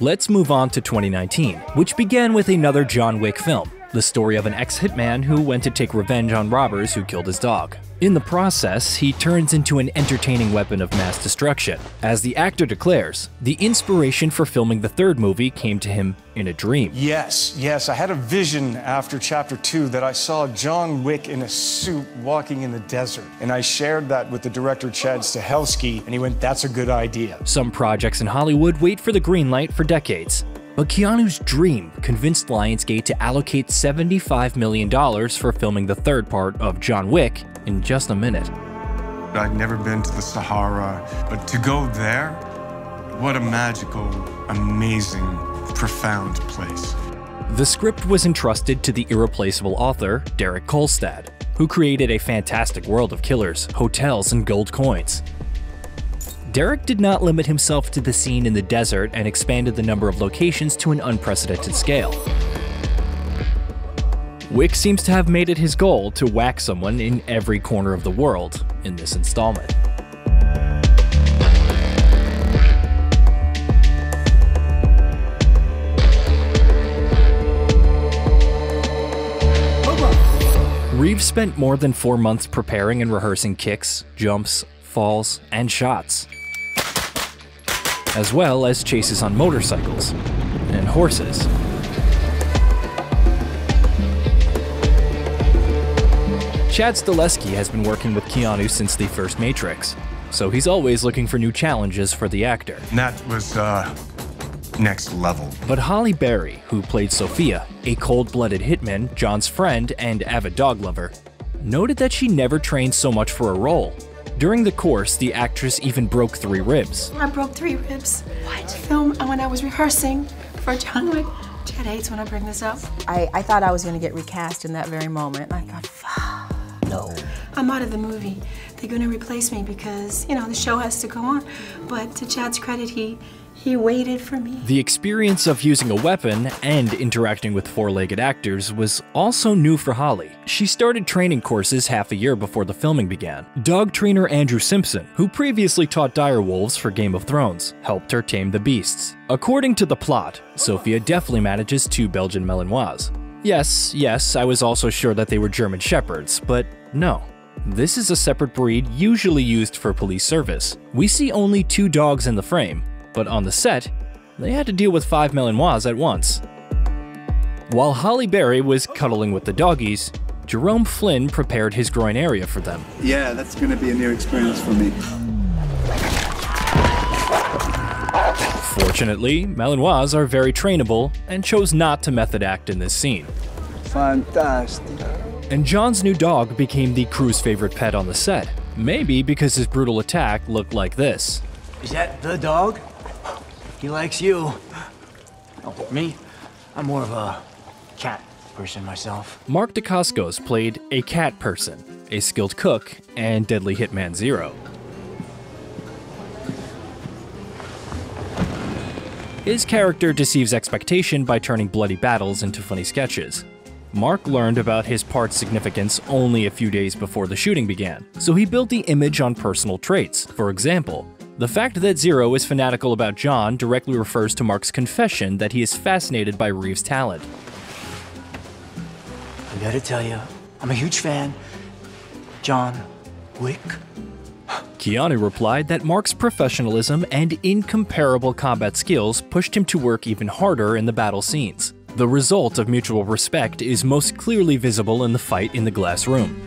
Let's move on to 2019, which began with another John Wick film, the story of an ex hitman who went to take revenge on robbers who killed his dog. In the process, he turns into an entertaining weapon of mass destruction. As the actor declares, the inspiration for filming the third movie came to him in a dream. Yes, yes, I had a vision after chapter two that I saw John Wick in a suit walking in the desert. And I shared that with the director Chad Stahelski, and he went, That's a good idea. Some projects in Hollywood wait for the green light for decades. But Keanu's dream convinced Lionsgate to allocate $75 million for filming the third part of John Wick in just a minute. I'd never been to the Sahara, but to go there, what a magical, amazing, profound place. The script was entrusted to the irreplaceable author, Derek Kolstad, who created a fantastic world of killers, hotels, and gold coins. Derek did not limit himself to the scene in the desert and expanded the number of locations to an unprecedented scale. Wick seems to have made it his goal to whack someone in every corner of the world in this installment. Reeves spent more than four months preparing and rehearsing kicks, jumps, falls, and shots as well as chases on motorcycles and horses. Chad Stahelski has been working with Keanu since the first Matrix, so he's always looking for new challenges for the actor. And that was, uh, next level. But Halle Berry, who played Sophia, a cold-blooded hitman, John's friend, and avid dog lover, noted that she never trained so much for a role, during the course, the actress even broke three ribs. I broke three ribs. What? Film uh, when I was rehearsing for John Wick. Chad hates when I bring this up. I, I thought I was going to get recast in that very moment. I thought, fuck. No. I'm out of the movie. They're going to replace me because, you know, the show has to go on. But to Chad's credit, he he waited for me. The experience of using a weapon and interacting with four-legged actors was also new for Halle. She started training courses half a year before the filming began. Dog trainer Andrew Simpson, who previously taught dire wolves for Game of Thrones, helped her tame the beasts. According to the plot, Sophia definitely manages two Belgian Malinois. Yes, yes, I was also sure that they were German Shepherds, but no. This is a separate breed usually used for police service. We see only two dogs in the frame, but on the set, they had to deal with five Malinois at once. While Halle Berry was cuddling with the doggies, Jerome Flynn prepared his groin area for them. Yeah, that's gonna be a new experience for me. Fortunately, Malinois are very trainable and chose not to method act in this scene. Fantastic. And John's new dog became the crew's favorite pet on the set, maybe because his brutal attack looked like this. Is that the dog? He likes you. Oh, me? I'm more of a cat person myself. Mark Dacascos played a cat person, a skilled cook, and deadly hitman Zero. His character deceives expectation by turning bloody battles into funny sketches. Mark learned about his part's significance only a few days before the shooting began, so he built the image on personal traits. For example, the fact that Zero is fanatical about John directly refers to Mark's confession that he is fascinated by Reeves' talent. I gotta tell you, I'm a huge fan. John Wick. Keanu replied that Mark's professionalism and incomparable combat skills pushed him to work even harder in the battle scenes. The result of mutual respect is most clearly visible in the fight in the glass room.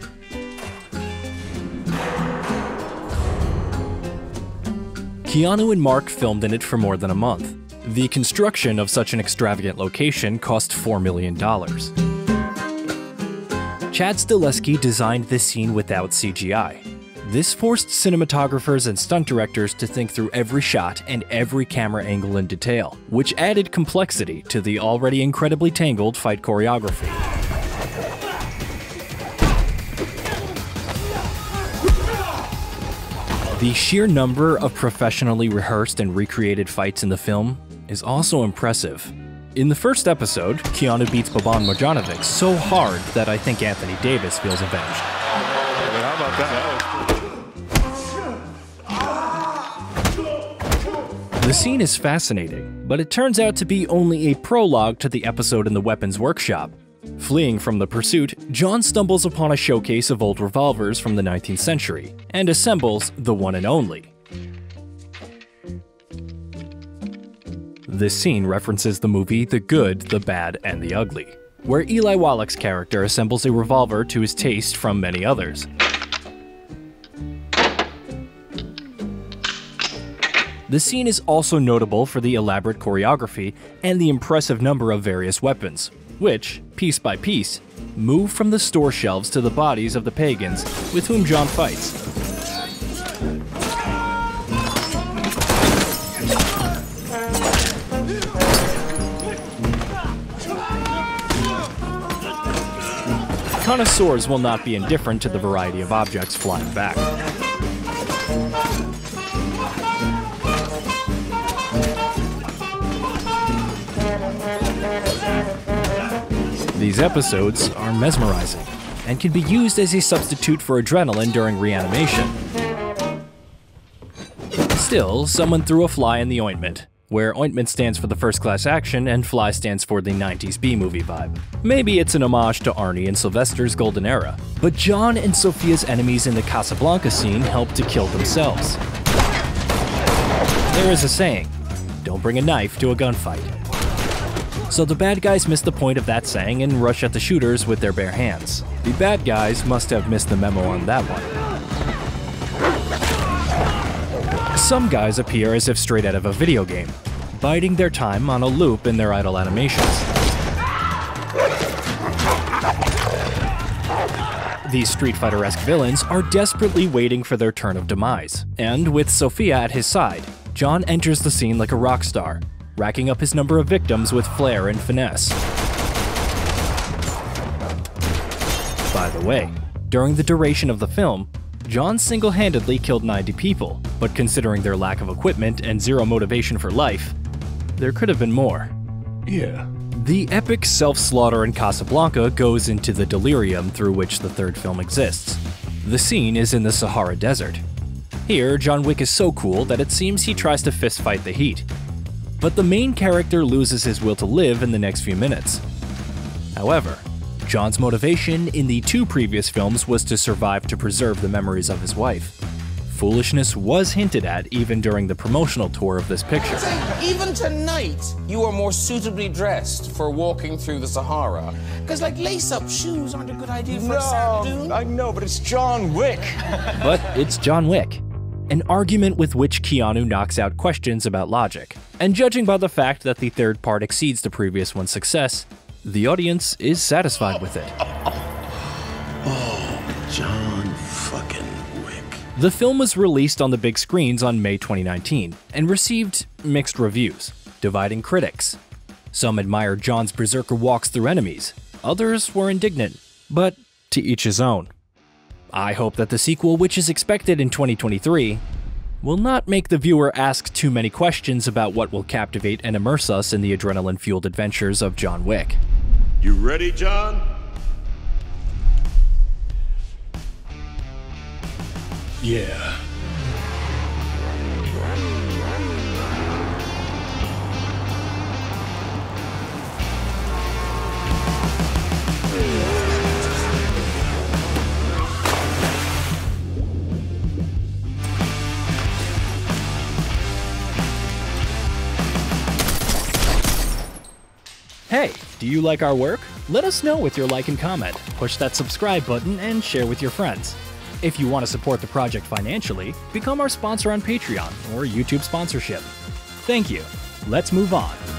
Keanu and Mark filmed in it for more than a month. The construction of such an extravagant location cost $4 million. Chad Stahelski designed this scene without CGI. This forced cinematographers and stunt directors to think through every shot and every camera angle in detail, which added complexity to the already incredibly tangled fight choreography. The sheer number of professionally rehearsed and recreated fights in the film is also impressive. In the first episode, Keanu beats Boban Marjanovic so hard that I think Anthony Davis feels avenged. The scene is fascinating. but it turns out to be only a prologue to the episode in the weapons workshop. Fleeing from the pursuit, John stumbles upon a showcase of old revolvers from the 19th century and assembles the one and only. This scene references the movie The Good, the Bad, and the Ugly, where Eli Wallach's character assembles a revolver to his taste from many others. The scene is also notable for the elaborate choreography and the impressive number of various weapons, which, piece by piece, move from the store shelves to the bodies of the pagans with whom John fights. Connoisseurs will not be indifferent to the variety of objects flying back. These episodes are mesmerizing and can be used as a substitute for adrenaline during reanimation. Still, someone threw a fly in the ointment, where ointment stands for the first class action and fly stands for the 90s B movie vibe. Maybe it's an homage to Arnie and Sylvester's golden era, but John and Sophia's enemies in the Casablanca scene help to kill themselves. There is a saying don't bring a knife to a gunfight. So the bad guys miss the point of that saying and rush at the shooters with their bare hands. The bad guys must have missed the memo on that one. Some guys appear as if straight out of a video game, biding their time on a loop in their idle animations. These Street Fighter-esque villains are desperately waiting for their turn of demise, and with Sophia at his side, John enters the scene like a rock star, racking up his number of victims with flair and finesse. By the way, during the duration of the film, John single-handedly killed 90 people, but considering their lack of equipment and zero motivation for life, there could have been more. Yeah. The epic self-slaughter in Casablanca goes into the delirium through which the third film exists. The scene is in the Sahara Desert. Here, John Wick is so cool that it seems he tries to fistfight the heat, but the main character loses his will to live in the next few minutes. However, John's motivation in the two previous films was to survive to preserve the memories of his wife. Foolishness was hinted at even during the promotional tour of this picture. Even tonight, you are more suitably dressed for walking through the Sahara. Because, like, lace up shoes aren't a good idea for a sand dune. I know, but it's John Wick. But it's John Wick, an argument with which Keanu knocks out questions about logic. And judging by the fact that the third part exceeds the previous one's success, the audience is satisfied with it. Oh, John fucking Wick. The film was released on the big screens on May 2019 and received mixed reviews, dividing critics. Some admired John's berserker walks through enemies, others were indignant, but to each his own. I hope that the sequel, which is expected in 2023, will not make the viewer ask too many questions about what will captivate and immerse us in the adrenaline fueled adventures of John Wick. You ready, John? Yeah. Do you like our work? Let us know with your like and comment. Push that subscribe button and share with your friends. If you want to support the project financially, become our sponsor on Patreon or YouTube sponsorship. Thank you. Let's move on.